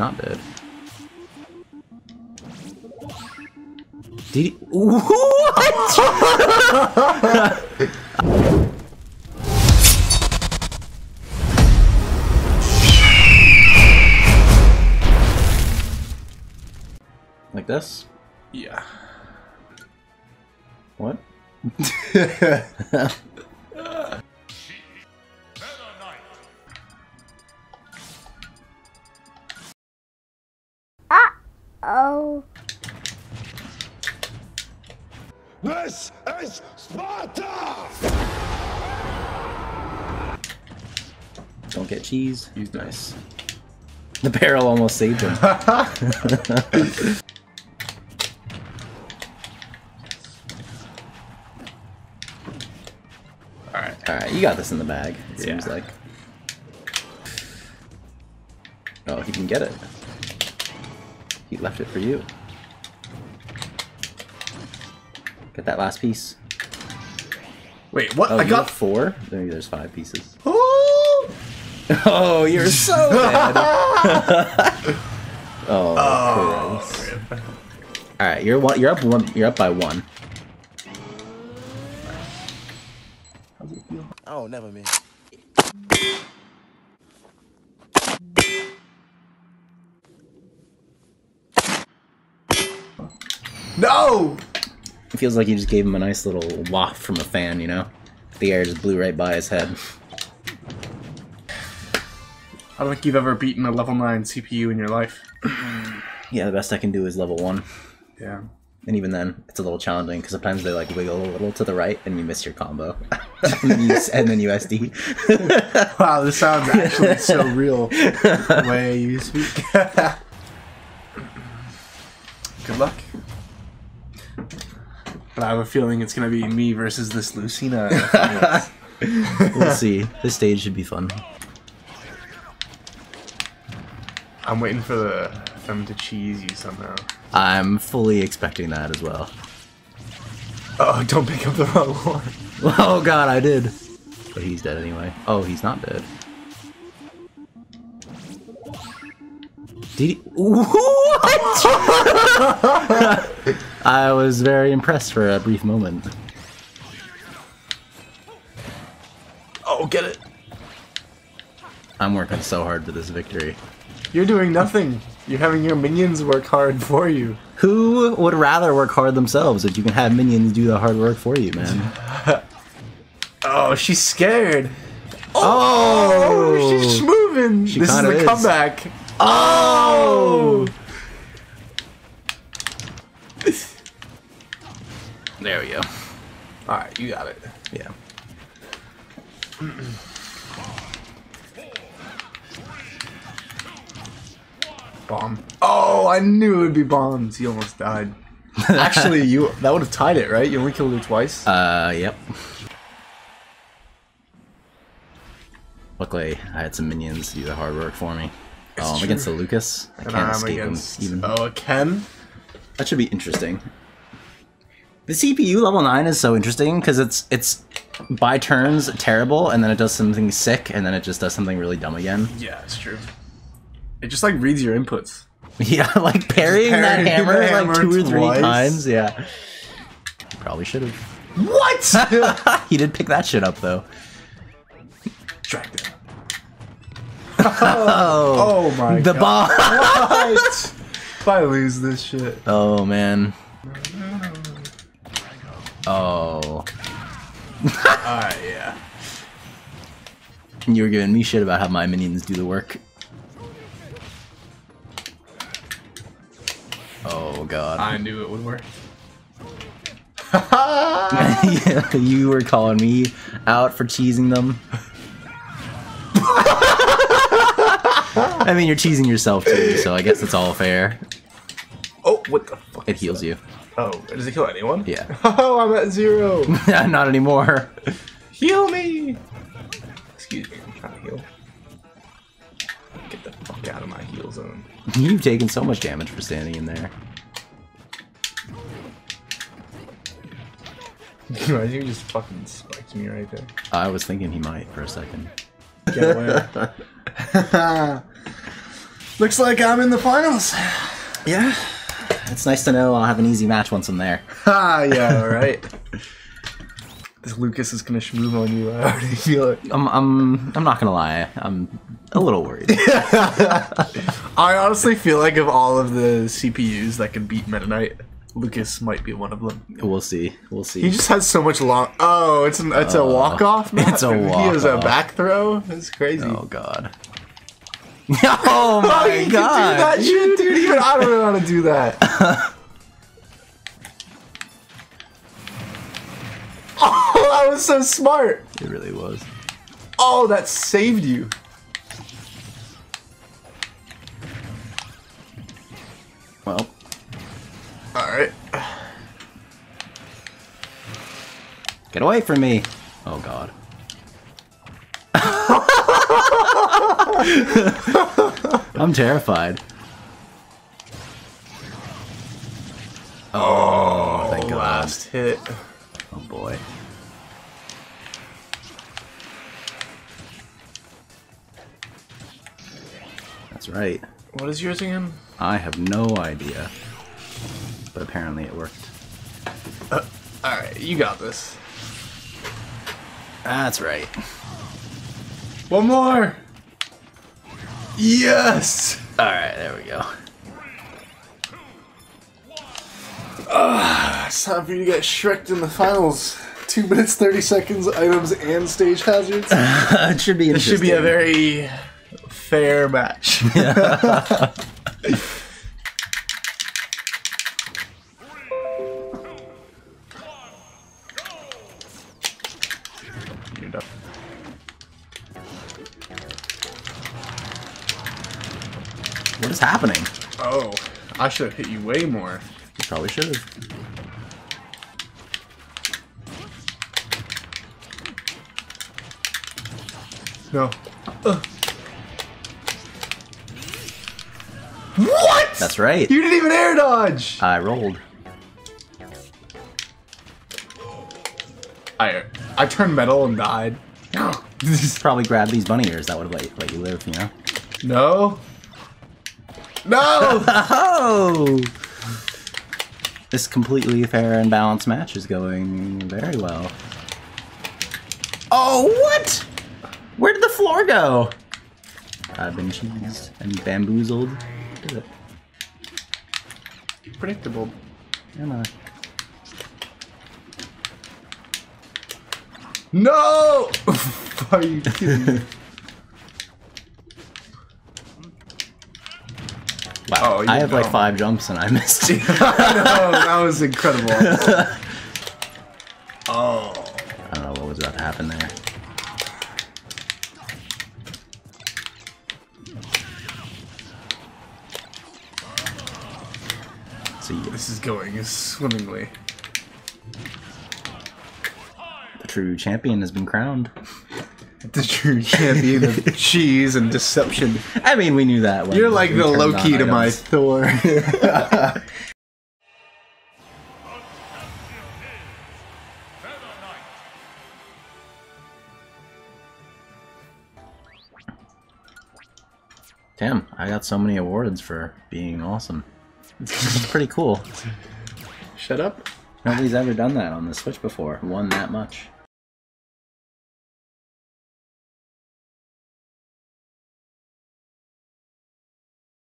Not dead. Did he? What? like this? Yeah. What? This is Sparta! Don't get cheese. He's nice. The barrel almost saved him. Alright. Alright, you got this in the bag, it seems like. Oh, he can get it. He left it for you. Get that last piece. Wait, what? Oh, I got four? Maybe there's five pieces. Ooh! Oh, you're so bad. oh, Oh, gross. All right, you're one. You're up one. You're up by one. Oh, never man. No! Feels like you just gave him a nice little waft from a fan. You know, the air just blew right by his head. I don't think you've ever beaten a level 9 CPU in your life. Yeah, the best I can do is level one, Yeah. and even then, it's a little challenging because sometimes they like wiggle a little to the right, and you miss your combo, and, then you, and then you SD. Wow, this sounds actually so real. The way you speak. Good luck. But I have a feeling it's gonna be me versus this Lucina. in the finals. we'll see. This stage should be fun. I'm waiting for the them to cheese you somehow. I'm fully expecting that as well. Oh, don't pick up the wrong one. Oh god, I did. But he's dead anyway. Oh, he's not dead. Did he? What? I was very impressed for a brief moment. Oh, get it. I'm working so hard for this victory. You're doing nothing. You're having your minions work hard for you. Who would rather work hard themselves if you can have minions do the hard work for you, man? Oh, she's scared. Oh! Oh, she's moving. She this is kinda the is. comeback. Oh! There we go. All right, you got it. Yeah. Bomb. Oh, I knew it would be bombs. He almost died. Actually, you that would have tied it, right? You only killed her twice. Uh, yep. Luckily, I had some minions do the hard work for me. It's Oh, I'm true. against the Lucas. I and can't I'm escape against. him. Even Oh, a Ken. that should be interesting. The CPU level nine is so interesting because it's it's by turns terrible, and then it does something sick, and then it just does something really dumb again. Yeah, it's true. It just like reads your inputs. Yeah, like parrying that parrying the hammer like hammer two or three twice. times. Yeah, probably should have. What? he did pick that shit up though. Drag down. Oh, Oh my the god. bomb. What? if I lose this shit. Oh man. Oh, Alright, yeah. you were giving me shit about how my minions do the work. Oh god. I knew it would work. yeah, you were calling me out for cheesing them. I mean, you're cheesing yourself too, so I guess it's all fair. Oh, what the fuck? It heals you. Oh, does it kill anyone? Yeah. Oh, I'm at zero. Not anymore. heal me. Excuse me, I'm trying to heal. Get the fuck out of my heal zone. You've taken so much damage for standing in there. Imagine you just fucking spiked me right there. I was thinking he might for a second. Get away. Looks like I'm in the finals. Yeah. It's nice to know I'll have an easy match once I'm there. Ah, yeah, right. this Lucas is gonna schmoove on you. I already feel it. I'm I'm I'm not gonna lie. I'm a little worried. I honestly feel like of all of the CPUs that can beat Meta Knight, Lucas might be one of them. we'll see. We'll see. He just has so much long. Oh, it's an, it's a walk off. it's a walk. He has a back throw. It's crazy. oh god. oh my Oh, you can god. do that shit, dude. Even I don't know how to do that. oh, that was so smart. It really was. Oh, that saved you. Well, All right. get away from me. Oh god. I'm terrified. Oh, thank God. Last hit. Oh boy. That's right. What is yours again? I have no idea. But apparently it worked. Uh, all right, you got this. That's right. One more. Yes. Alright, there we go. Ah, it's time for you to get shreked in the finals. Two minutes, 30 seconds, items, and stage hazards. it should be This interesting. should be a very fair match. What is happening? Oh, I should have hit you way more. You probably should have. No. Uh. What? That's right. You didn't even air dodge. I rolled. I I turned metal and died. No. Probably grabbed these bunny ears. That would have let, let you live, you know? No. No. Oh! This completely fair and balanced match is going very well. Oh, what? Where did the floor go? I've been cheesed and bamboozled. Did it? Predictable. Am I? No. Are you kidding me? Wow, Oh, I have like five jumps and I missed. no, that was incredible. oh. I don't know what was about to happen there. See, This is going swimmingly. the true champion has been crowned. The true champion of cheese and deception. I mean, we knew that. When You're like the on Loki to my. Thor. Damn, I got so many awards for being awesome. It's pretty cool. Shut up. Nobody's ever done that on the Switch before. Won that much.